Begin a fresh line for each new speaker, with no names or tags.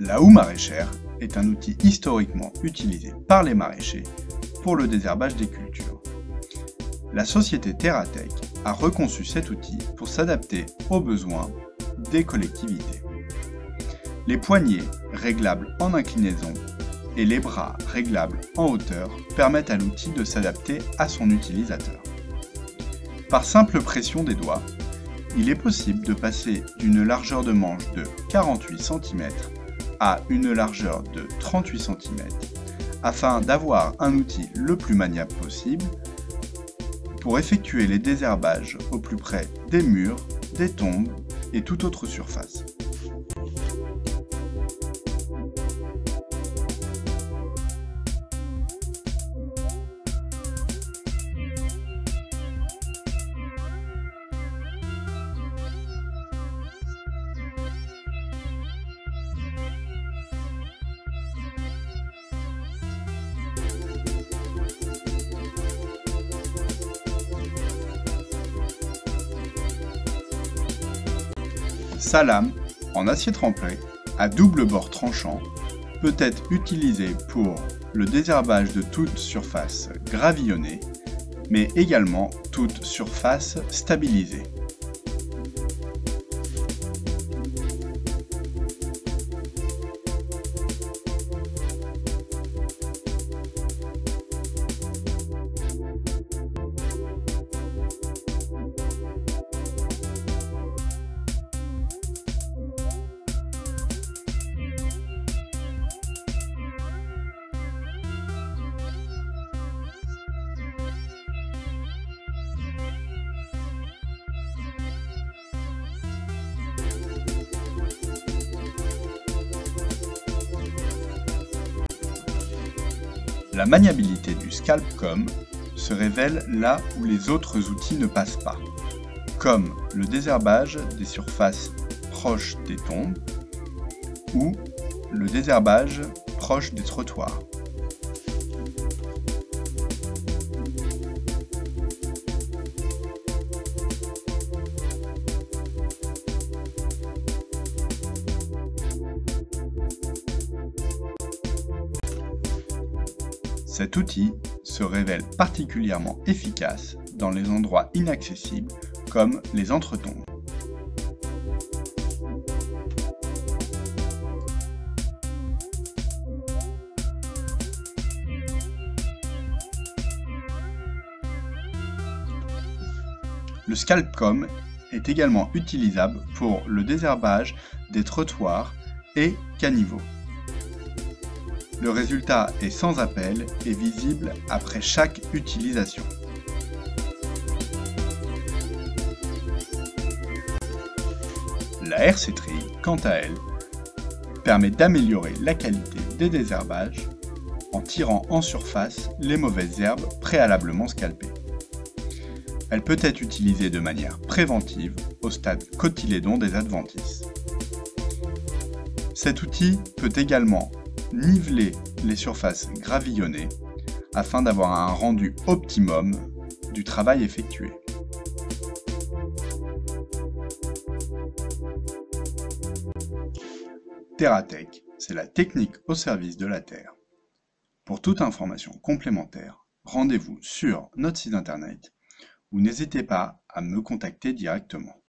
La houe maraîchère est un outil historiquement utilisé par les maraîchers pour le désherbage des cultures. La société Terratech a reconçu cet outil pour s'adapter aux besoins des collectivités. Les poignées réglables en inclinaison et les bras réglables en hauteur permettent à l'outil de s'adapter à son utilisateur. Par simple pression des doigts, il est possible de passer d'une largeur de manche de 48 cm à une largeur de 38 cm afin d'avoir un outil le plus maniable possible pour effectuer les désherbages au plus près des murs, des tombes et toute autre surface. Sa lame, en acier trempé, à double bord tranchant, peut être utilisée pour le désherbage de toute surface gravillonnée, mais également toute surface stabilisée. La maniabilité du ScalpCom se révèle là où les autres outils ne passent pas, comme le désherbage des surfaces proches des tombes ou le désherbage proche des trottoirs. Cet outil se révèle particulièrement efficace dans les endroits inaccessibles comme les entretombes. Le Scalpcom est également utilisable pour le désherbage des trottoirs et caniveaux. Le résultat est sans appel et visible après chaque utilisation. La hercétrie, quant à elle, permet d'améliorer la qualité des désherbages en tirant en surface les mauvaises herbes préalablement scalpées. Elle peut être utilisée de manière préventive au stade cotylédon des adventices. Cet outil peut également niveler les surfaces gravillonnées afin d'avoir un rendu optimum du travail effectué. TerraTech, c'est la technique au service de la Terre. Pour toute information complémentaire, rendez-vous sur notre site internet ou n'hésitez pas à me contacter directement.